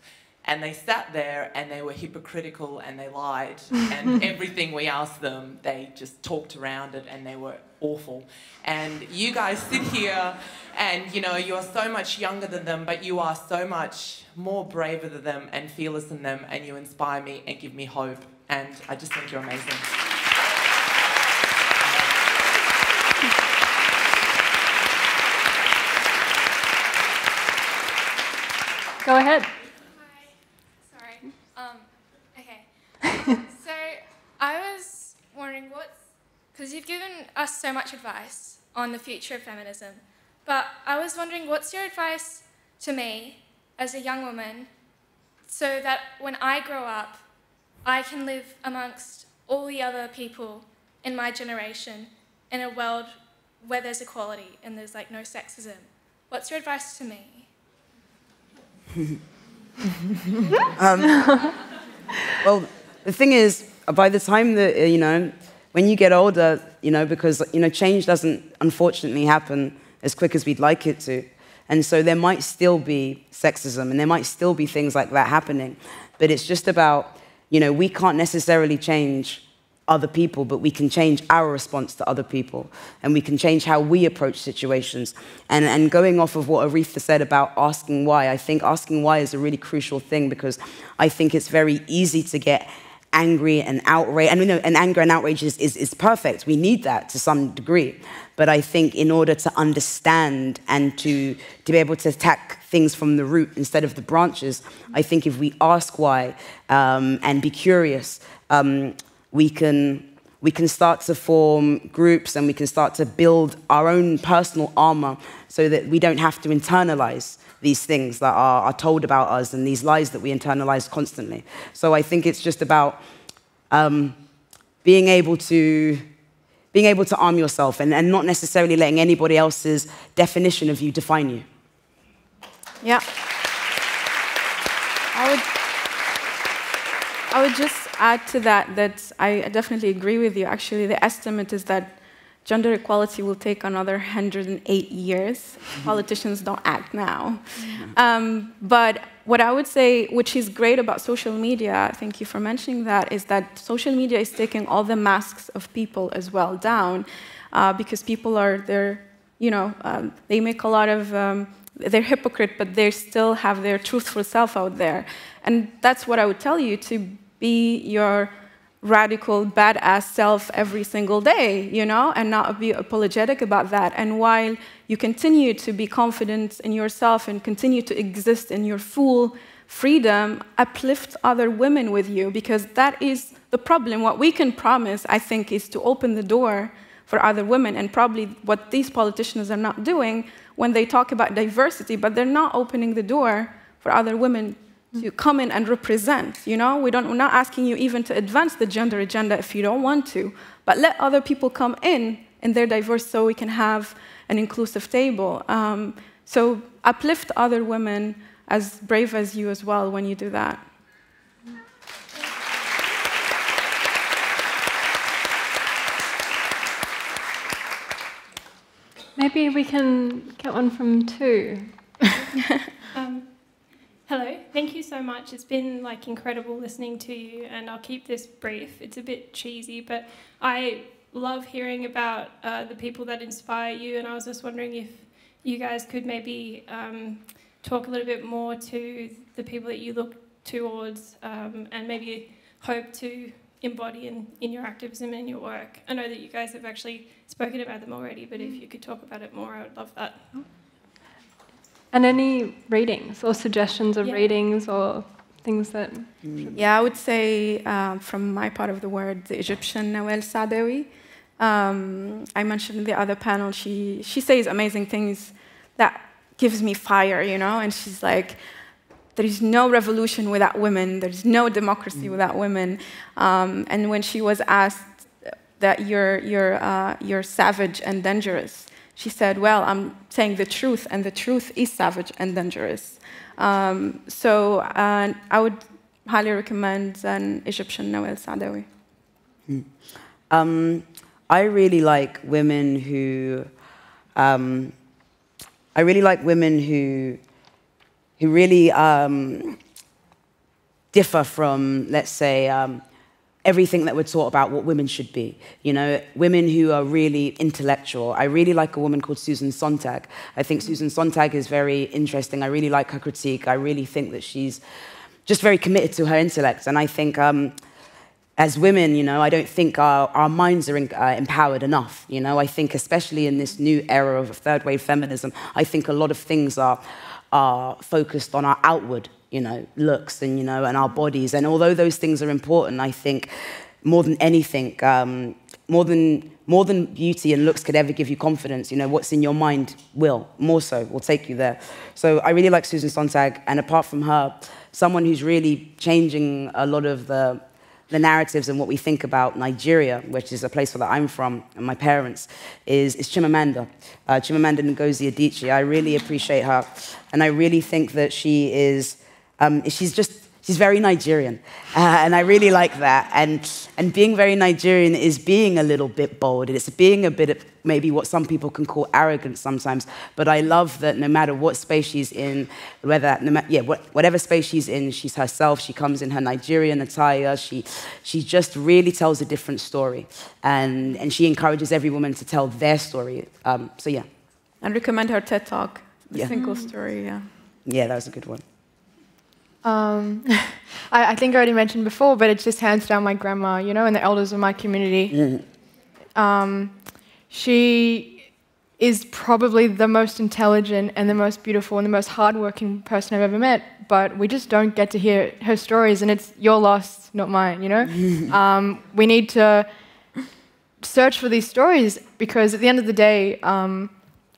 And they sat there and they were hypocritical and they lied. <laughs> and everything we asked them, they just talked around it and they were awful. And you guys sit here and you know you're so much younger than them, but you are so much more braver than them and fearless than them, and you inspire me and give me hope. And I just think you're amazing. Go ahead. Hi. Sorry. Um, okay. so I was wondering what's because you've given us so much advice on the future of feminism, but I was wondering what's your advice to me as a young woman so that when I grow up, I can live amongst all the other people in my generation in a world where there's equality and there's like no sexism. What's your advice to me? <laughs> um, well, the thing is, by the time that, uh, you know, when you get older, you know, because, you know, change doesn't unfortunately happen as quick as we'd like it to. And so there might still be sexism and there might still be things like that happening. But it's just about, you know, we can't necessarily change other people, but we can change our response to other people and we can change how we approach situations. And, and going off of what Aretha said about asking why, I think asking why is a really crucial thing because I think it's very easy to get angry and outrage. And, you know, and anger and outrage is, is, is perfect. We need that to some degree. But I think in order to understand and to, to be able to attack things from the root instead of the branches, I think if we ask why um, and be curious, um, we can we can start to form groups and we can start to build our own personal armor so that we don't have to internalize these things that are, are told about us and these lies that we internalize constantly. So I think it's just about um, being able to being able to arm yourself and, and not necessarily letting anybody else's definition of you define you. Yeah. I would, I would just add to that that I definitely agree with you. Actually, the estimate is that gender equality will take another 108 years. Politicians don't act now. Um, but what I would say, which is great about social media, thank you for mentioning that, is that social media is taking all the masks of people as well down uh, because people are, they're, you know, um, they make a lot of, um, they're hypocrite, but they still have their truthful self out there. And that's what I would tell you to be your radical, badass self every single day, you know, and not be apologetic about that. And while you continue to be confident in yourself and continue to exist in your full freedom, uplift other women with you, because that is the problem. What we can promise, I think, is to open the door for other women, and probably what these politicians are not doing when they talk about diversity, but they're not opening the door for other women to come in and represent. You know, we don't, we're not asking you even to advance the gender agenda if you don't want to, but let other people come in and they're diverse so we can have an inclusive table. Um, so uplift other women as brave as you as well when you do that. Maybe we can get one from two. <laughs> <laughs> um, Hello, thank you so much. It's been like incredible listening to you, and I'll keep this brief. It's a bit cheesy, but I love hearing about uh, the people that inspire you, and I was just wondering if you guys could maybe um, talk a little bit more to the people that you look towards um, and maybe hope to embody in, in your activism and your work. I know that you guys have actually spoken about them already, but if you could talk about it more, I would love that. And any readings or suggestions of yeah. readings or things that. Mm. Yeah, I would say um, from my part of the world, the Egyptian Nawal Saadawi. Um, I mentioned in the other panel, she, she says amazing things that gives me fire, you know, and she's like, there is no revolution without women, there's no democracy mm. without women. Um, and when she was asked that you're, you're, uh, you're savage and dangerous, she said, Well, I'm saying the truth, and the truth is savage and dangerous. Um, so uh, I would highly recommend an Egyptian Nawal Saadawi. Mm. Um, I really like women who. Um, I really like women who, who really um, differ from, let's say, um, everything that we're taught about what women should be. You know, women who are really intellectual. I really like a woman called Susan Sontag. I think Susan Sontag is very interesting. I really like her critique. I really think that she's just very committed to her intellect. And I think um, as women, you know, I don't think our, our minds are in, uh, empowered enough. You know, I think especially in this new era of third wave feminism, I think a lot of things are, are focused on our outward you know, looks and, you know, and our bodies. And although those things are important, I think more than anything, um, more than more than beauty and looks could ever give you confidence, you know, what's in your mind will, more so, will take you there. So I really like Susan Sontag, and apart from her, someone who's really changing a lot of the, the narratives and what we think about Nigeria, which is a place where I'm from, and my parents, is, is Chimamanda. Uh, Chimamanda Ngozi Adichie. I really appreciate her, and I really think that she is um, she's just, she's very Nigerian. Uh, and I really like that. And, and being very Nigerian is being a little bit bold. It's being a bit of maybe what some people can call arrogant sometimes. But I love that no matter what space she's in, whether, no yeah, what, whatever space she's in, she's herself. She comes in her Nigerian attire. She, she just really tells a different story. And, and she encourages every woman to tell their story. Um, so, yeah. And recommend her TED Talk, The yeah. Single Story, yeah. Yeah, that was a good one. Um, <laughs> I, I, think I already mentioned before, but it's just hands down my grandma, you know, and the elders of my community. Mm. Um, she is probably the most intelligent and the most beautiful and the most hardworking person I've ever met, but we just don't get to hear her stories, and it's your loss, not mine, you know? <laughs> um, we need to search for these stories because at the end of the day, um,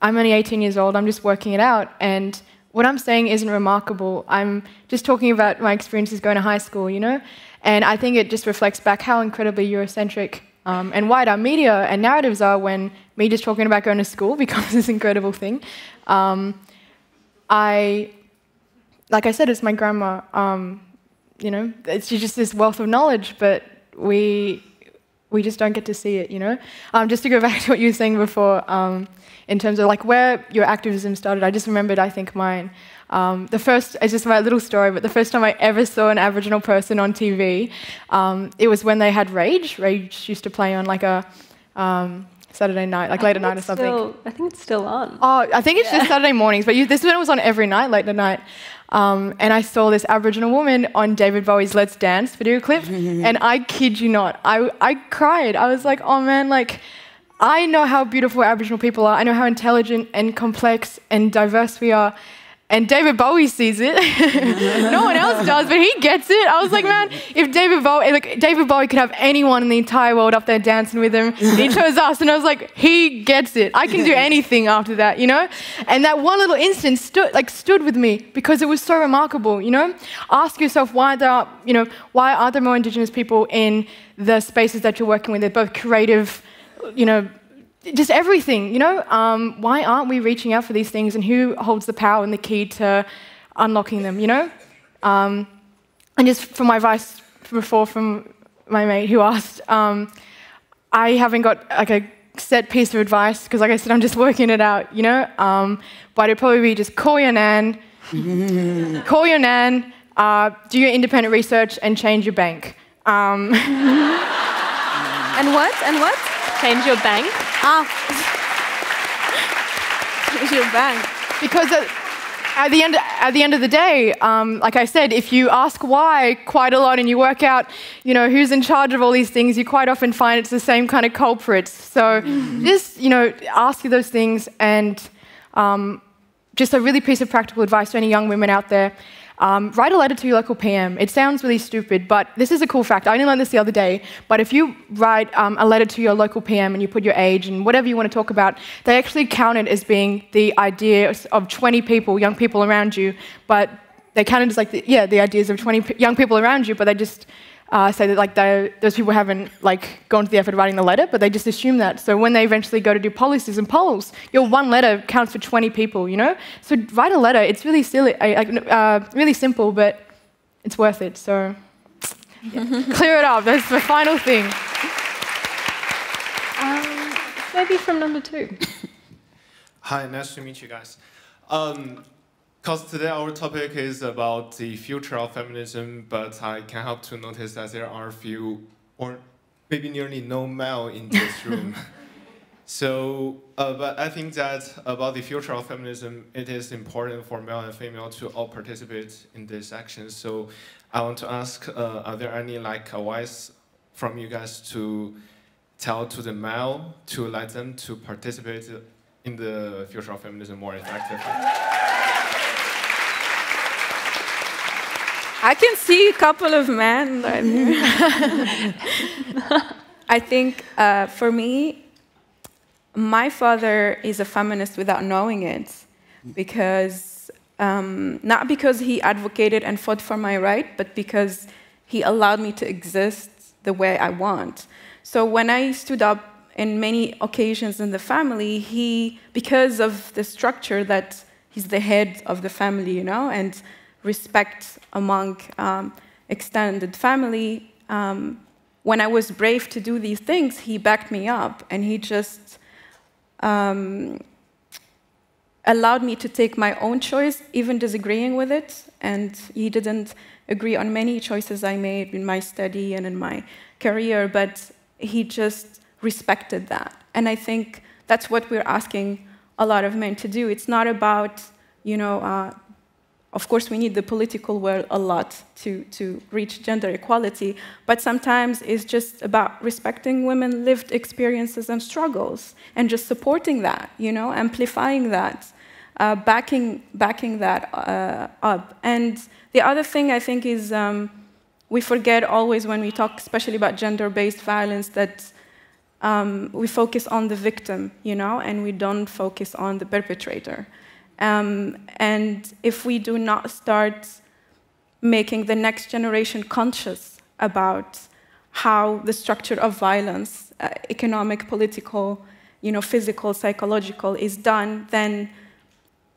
I'm only 18 years old, I'm just working it out, and what I'm saying isn't remarkable. I'm just talking about my experiences going to high school, you know? And I think it just reflects back how incredibly Eurocentric um, and wide our media and narratives are when me just talking about going to school <laughs> becomes this incredible thing. Um, I, like I said, it's my grandma. Um, you know, it's just this wealth of knowledge, but we we just don't get to see it. You know, um, just to go <laughs> back to what you were saying before um, in terms of like where your activism started. I just remembered, I think, mine. Um, the first, it's just my little story, but the first time I ever saw an Aboriginal person on TV, um, it was when they had Rage. Rage used to play on like a um, Saturday night, like late at night or something. Still, I think it's still on. Oh, I think it's yeah. just Saturday mornings, but you, this one was on every night, late at night. Um, and I saw this Aboriginal woman on David Bowie's Let's Dance video clip, <laughs> and I kid you not, I, I cried. I was like, oh man, like, I know how beautiful Aboriginal people are. I know how intelligent and complex and diverse we are. And David Bowie sees it. <laughs> no one else does, but he gets it. I was like, man, if David Bowie, eh, like David Bowie could have anyone in the entire world up there dancing with him, he chose us, and I was like, he gets it. I can do <laughs> anything after that, you know. And that one little instance stood, like, stood with me because it was so remarkable, you know. Ask yourself why there, are, you know, why are there more Indigenous people in the spaces that you're working with? They're both creative you know, just everything, you know? Um, why aren't we reaching out for these things and who holds the power and the key to unlocking them, you know? Um, and just for my advice before from my mate who asked, um, I haven't got like a set piece of advice because, like I said, I'm just <laughs> working it out, you know? Um, but it'd probably be just call your nan, <laughs> call your nan, uh, do your independent research, and change your bank. Um, <laughs> and what? And what? Change your bank? Ah. <laughs> Change your bank. Because at the end, at the end of the day, um, like I said, if you ask why quite a lot and you work out, you know, who's in charge of all these things, you quite often find it's the same kind of culprits. So just, you know, ask you those things and um, just a really piece of practical advice to any young women out there. Um, write a letter to your local PM. It sounds really stupid, but this is a cool fact. I only learned this the other day. But if you write um, a letter to your local PM and you put your age and whatever you want to talk about, they actually count it as being the idea of 20 people, young people around you. But they count it as like, the, yeah, the ideas of 20 young people around you, but they just uh, say that like those people haven't like gone to the effort of writing the letter, but they just assume that. So when they eventually go to do policies and polls, your one letter counts for 20 people, you know? So write a letter. It's really silly, uh, really simple, but it's worth it. So yeah. <laughs> clear it up. That's the final thing. Um, maybe from number two. Hi, nice to meet you guys. Um, because today our topic is about the future of feminism, but I can help to notice that there are few, or maybe nearly no male in this <laughs> room. so, uh, but I think that about the future of feminism, it is important for male and female to all participate in this action. So, I want to ask, uh, are there any like advice from you guys to tell to the male to let them to participate in the future of feminism more effectively? I can see a couple of men. <laughs> I think uh, for me, my father is a feminist without knowing it, because um, not because he advocated and fought for my right, but because he allowed me to exist the way I want. So when I stood up in many occasions in the family, he, because of the structure that he's the head of the family, you know, and respect among um, extended family. Um, when I was brave to do these things, he backed me up and he just um, allowed me to take my own choice, even disagreeing with it. And he didn't agree on many choices I made in my study and in my career, but he just respected that. And I think that's what we're asking a lot of men to do. It's not about, you know, uh, of course, we need the political will a lot to, to reach gender equality, but sometimes it's just about respecting women's lived experiences and struggles and just supporting that, you know, amplifying that, uh, backing, backing that uh, up. And the other thing I think is um, we forget always when we talk, especially about gender based violence, that um, we focus on the victim, you know, and we don't focus on the perpetrator. Um, and if we do not start making the next generation conscious about how the structure of violence, uh, economic, political, you know, physical, psychological, is done, then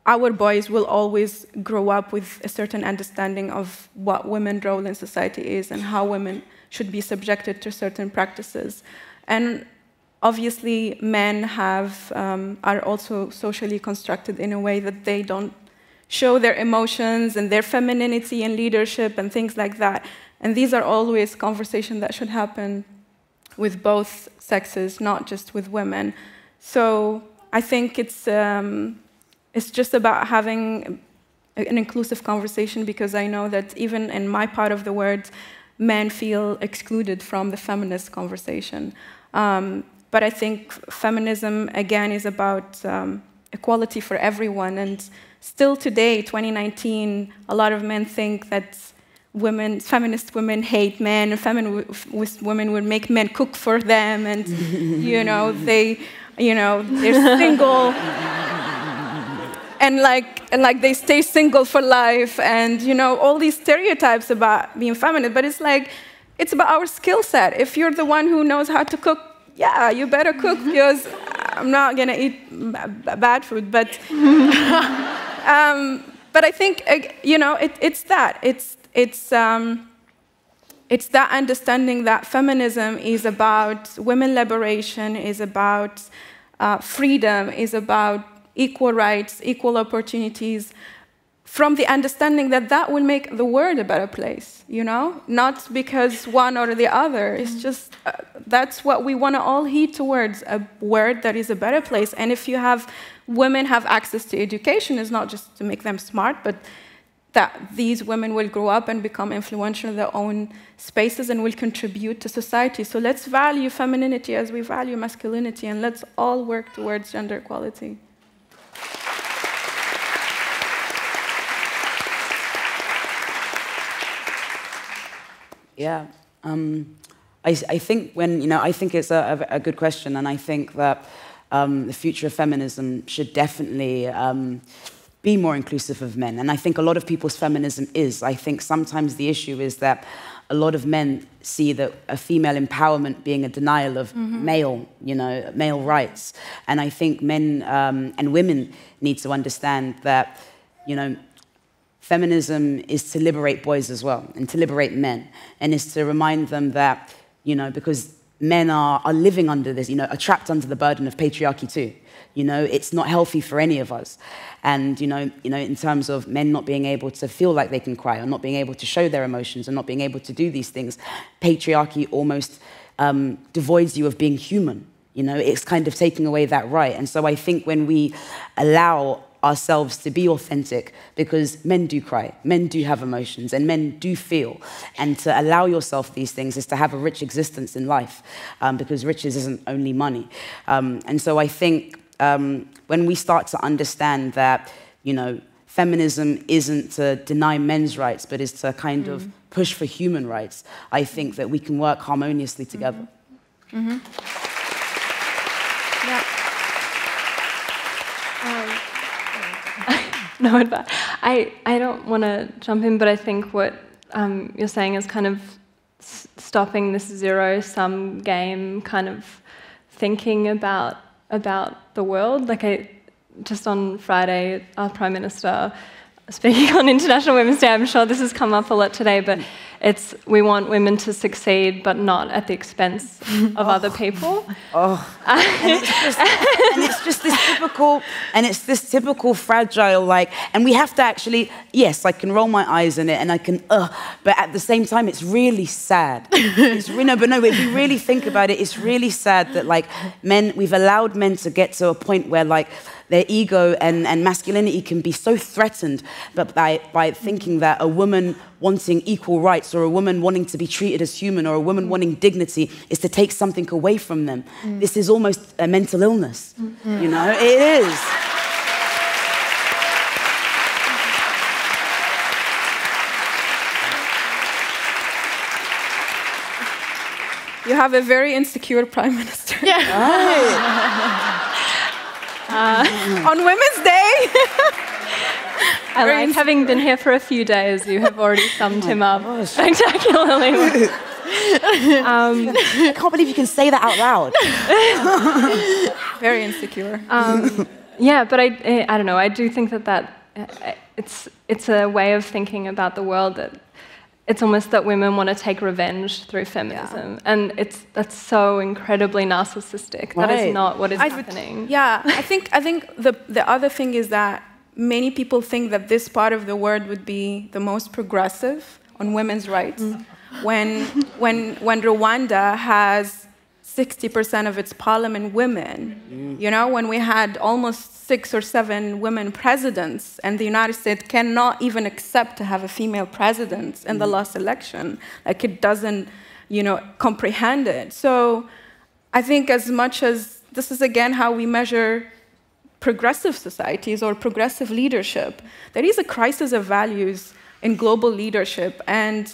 our boys will always grow up with a certain understanding of what women's role in society is and how women should be subjected to certain practices. And obviously men have, um, are also socially constructed in a way that they don't show their emotions and their femininity and leadership and things like that. And these are always conversations that should happen with both sexes, not just with women. So I think it's, um, it's just about having an inclusive conversation because I know that even in my part of the world, men feel excluded from the feminist conversation. Um, but I think feminism, again, is about um, equality for everyone. And still today, 2019, a lot of men think that women, feminist women hate men, and feminist women would make men cook for them, and <laughs> you know they, you know, they're single, and like and like they stay single for life, and you know all these stereotypes about being feminine. But it's like it's about our skill set. If you're the one who knows how to cook yeah, you better cook because I'm not gonna eat bad food. But <laughs> um, but I think you know it, it's that it's it's. Um, it's that understanding that feminism is about women liberation, is about uh, freedom, is about equal rights, equal opportunities, from the understanding that that will make the world a better place, you know? Not because one or the other. It's mm. just uh, that's what we want to all heed towards a world that is a better place. And if you have women have access to education, it's not just to make them smart, but that these women will grow up and become influential in their own spaces and will contribute to society. So let's value femininity as we value masculinity, and let's all work towards gender equality. Yeah. Um, I, I, think when, you know, I think it's a, a, good question, and I think that um, the future of feminism should definitely um, be more inclusive of men. And I think a lot of people's feminism is. I think sometimes the issue is that a lot of men see that a female empowerment being a denial of mm-hmm. male, you know, male rights. And I think men um, and women need to understand that, you know, feminism is to liberate boys as well and to liberate men and is to remind them that, you know, because men are, are living under this, you know, are trapped under the burden of patriarchy too. You know, it's not healthy for any of us. And, you know, you know, in terms of men not being able to feel like they can cry or not being able to show their emotions and not being able to do these things, patriarchy almost um, devoids you of being human. You know, it's kind of taking away that right. And so I think when we allow ourselves to be authentic because men do cry, men do have emotions, and men do feel. And to allow yourself these things is to have a rich existence in life um, because riches isn't only money. Um, and so I think um, when we start to understand that, you know, feminism isn't to deny men's rights, but is to kind mm. of push for human rights, I think that we can work harmoniously together. Mm -hmm. Mm -hmm. Yeah. <laughs> no, but I, I don't want to jump in, but I think what um, you're saying is kind of stopping this zero sum game kind of thinking about about the world. Like I, just on Friday, our Prime Minister speaking on International Women's Day, I'm sure this has come up a lot today, but it's we want women to succeed, but not at the expense of oh. other people. Oh, and it's, just, and it's just this typical, and it's this typical fragile, like, and we have to actually, yes, I can roll my eyes in it, and I can, uh, but at the same time, it's really sad. It's no, but no, if you really think about it, it's really sad that like men, we've allowed men to get to a point where like their ego and, and masculinity can be so threatened but by, by thinking that a woman wanting equal rights or a woman wanting to be treated as human or a woman mm. wanting dignity is to take something away from them. Mm. This is almost a mental illness. Mm. You know, it is. You have a very insecure prime minister. Yeah. Right. <laughs> uh, on Women's Day. <laughs> I like having been here for a few days, you have already summed him up spectacularly. <laughs> um, I can't believe you can say that out loud. <laughs> Very insecure. Um, yeah, but I, I don't know. I do think that that uh, it's it's a way of thinking about the world that it's almost that women want to take revenge through feminism, yeah. and it's that's so incredibly narcissistic. Right. That is not what is I happening. yeah, I <laughs> think I think the the other thing is that many people think that this part of the world would be the most progressive on women's rights. Mm. When, when, when Rwanda has 60% of its parliament women, mm. you know, when we had almost six or seven women presidents, and the United States cannot even accept to have a female president in mm. the last election, like it doesn't, you know, comprehend it. So I think as much as this is again how we measure progressive societies or progressive leadership, there is a crisis of values in global leadership. And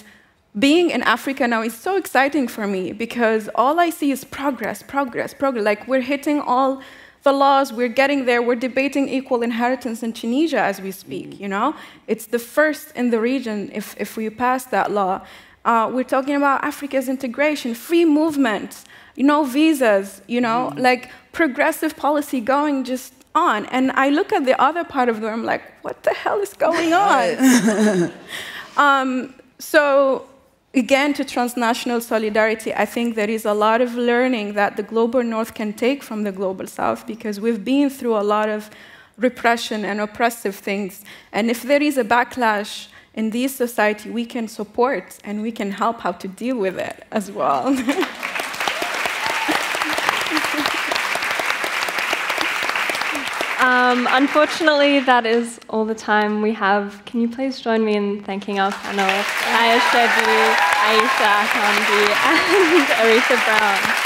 being in Africa now is so exciting for me because all I see is progress, progress, progress. Like we're hitting all the laws, we're getting there, we're debating equal inheritance in Tunisia as we speak, you know? It's the first in the region if, if we pass that law. Uh, we're talking about Africa's integration, free movement, you know, visas, you know, mm. like progressive policy going just on. And I look at the other part of the room like, what the hell is going <laughs> on? <laughs> um, so again, to transnational solidarity, I think there is a lot of learning that the global north can take from the global south because we've been through a lot of repression and oppressive things. And if there is a backlash in this society, we can support and we can help how to deal with it as well. <laughs> Um, unfortunately, that is all the time we have. Can you please join me in thanking our panel, Aya Chebbi, Ayishat Akanbi, and Aretha Brown.